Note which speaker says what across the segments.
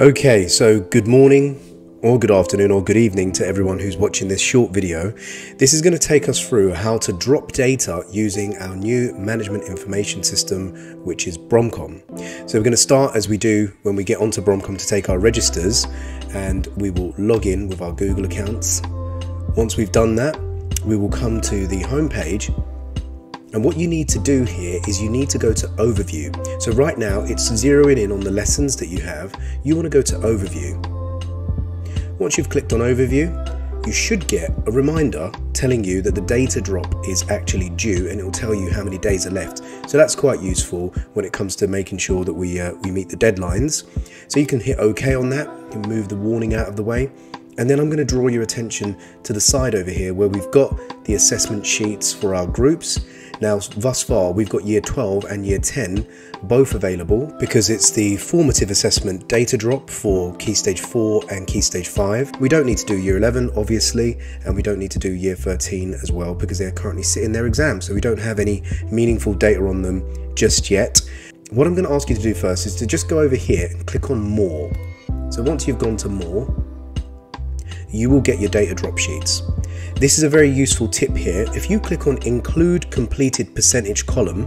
Speaker 1: Okay, so good morning, or good afternoon, or good evening to everyone who's watching this short video. This is going to take us through how to drop data using our new management information system, which is Bromcom. So we're going to start as we do when we get onto Bromcom to take our registers, and we will log in with our Google accounts. Once we've done that, we will come to the home page and what you need to do here is you need to go to overview. So right now it's zeroing in on the lessons that you have. You want to go to overview. Once you've clicked on overview, you should get a reminder telling you that the data drop is actually due and it will tell you how many days are left. So that's quite useful when it comes to making sure that we, uh, we meet the deadlines. So you can hit OK on that, you can move the warning out of the way. And then I'm going to draw your attention to the side over here where we've got the assessment sheets for our groups now, thus far, we've got year 12 and year 10 both available because it's the formative assessment data drop for Key Stage 4 and Key Stage 5. We don't need to do year 11, obviously, and we don't need to do year 13 as well because they're currently sitting their exams, so we don't have any meaningful data on them just yet. What I'm going to ask you to do first is to just go over here and click on More. So once you've gone to More, you will get your data drop sheets. This is a very useful tip here. If you click on include completed percentage column,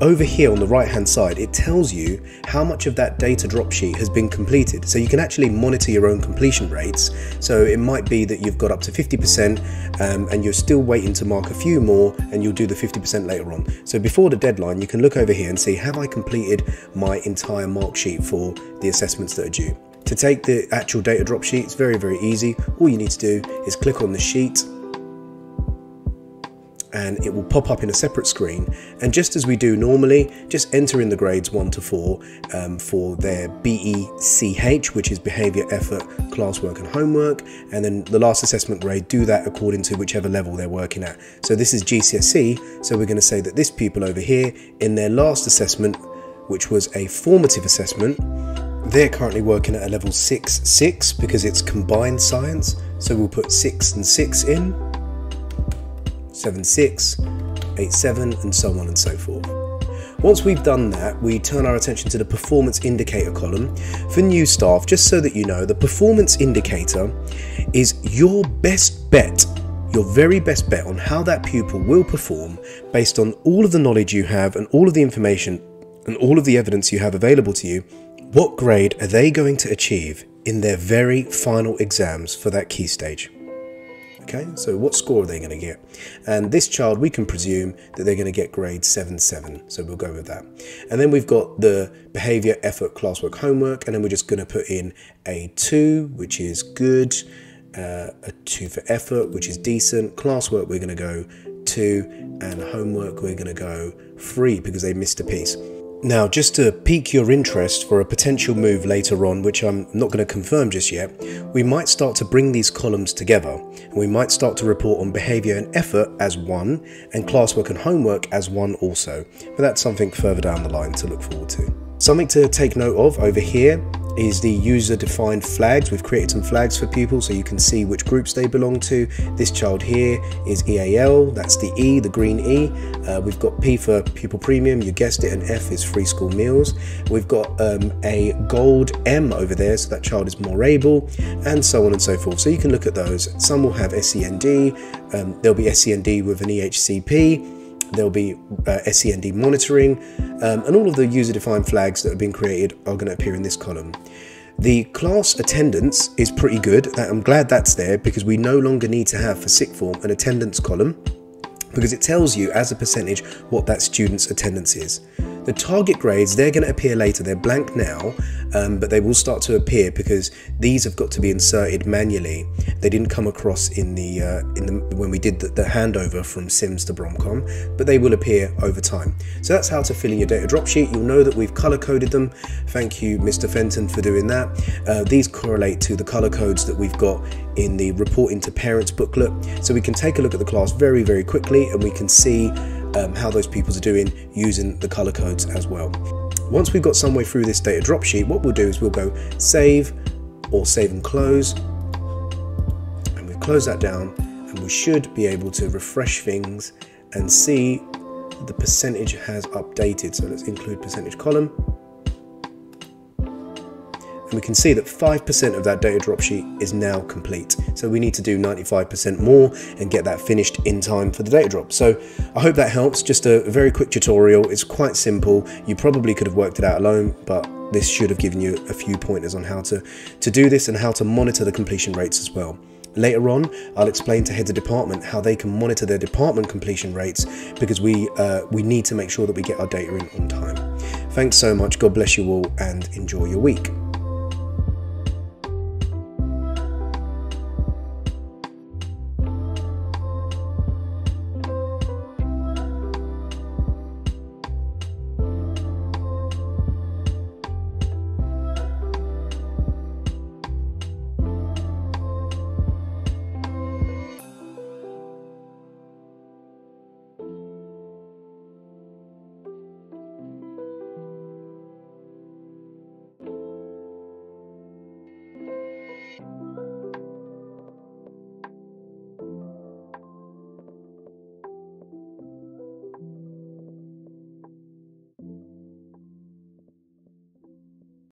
Speaker 1: over here on the right hand side, it tells you how much of that data drop sheet has been completed. So you can actually monitor your own completion rates. So it might be that you've got up to 50% um, and you're still waiting to mark a few more and you'll do the 50% later on. So before the deadline, you can look over here and see, have I completed my entire mark sheet for the assessments that are due? To take the actual data drop sheet, it's very, very easy. All you need to do is click on the sheet and it will pop up in a separate screen. And just as we do normally, just enter in the grades 1 to 4 um, for their BECH, which is behaviour, effort, classwork and homework. And then the last assessment grade, do that according to whichever level they're working at. So this is GCSE, so we're going to say that this pupil over here, in their last assessment, which was a formative assessment, they're currently working at a level 6 6 because it's combined science. So we'll put 6 and 6 in, 7 6, 8 7, and so on and so forth. Once we've done that, we turn our attention to the performance indicator column. For new staff, just so that you know, the performance indicator is your best bet, your very best bet on how that pupil will perform based on all of the knowledge you have and all of the information and all of the evidence you have available to you what grade are they going to achieve in their very final exams for that key stage? Okay, so what score are they going to get? And this child, we can presume that they're going to get grade 7 7. So we'll go with that. And then we've got the behavior, effort, classwork, homework. And then we're just going to put in a 2, which is good, uh, a 2 for effort, which is decent. Classwork, we're going to go 2. And homework, we're going to go 3 because they missed a piece. Now, just to pique your interest for a potential move later on, which I'm not going to confirm just yet, we might start to bring these columns together. And we might start to report on behaviour and effort as one, and classwork and homework as one also. But that's something further down the line to look forward to. Something to take note of over here is the user defined flags. We've created some flags for pupils so you can see which groups they belong to. This child here is EAL, that's the E, the green E. Uh, we've got P for pupil premium, you guessed it, and F is free school meals. We've got um, a gold M over there, so that child is more able, and so on and so forth. So you can look at those. Some will have SEND, um, there'll be SEND with an EHCP, there'll be uh, SEND monitoring, um, and all of the user-defined flags that have been created are going to appear in this column. The class attendance is pretty good. I'm glad that's there because we no longer need to have for sick form an attendance column because it tells you as a percentage what that student's attendance is. The target grades, they're going to appear later. They're blank now, um, but they will start to appear because these have got to be inserted manually. They didn't come across in the uh, in the when we did the, the, handover from Sims to Bromcom, but they will appear over time. So that's how to fill in your data drop sheet. You'll know that we've color coded them. Thank you, Mr. Fenton, for doing that. Uh, these correlate to the color codes that we've got in the reporting to parents booklet. So we can take a look at the class very, very quickly and we can see um, how those pupils are doing using the color codes as well. Once we've got some way through this data drop sheet, what we'll do is we'll go save or save and close. And we've closed that down and we should be able to refresh things and see the percentage has updated. So let's include percentage column. And we can see that 5% of that data drop sheet is now complete. So we need to do 95% more and get that finished in time for the data drop. So I hope that helps. Just a very quick tutorial. It's quite simple. You probably could have worked it out alone, but this should have given you a few pointers on how to, to do this and how to monitor the completion rates as well. Later on, I'll explain to heads of department how they can monitor their department completion rates because we, uh, we need to make sure that we get our data in on time. Thanks so much, God bless you all, and enjoy your week.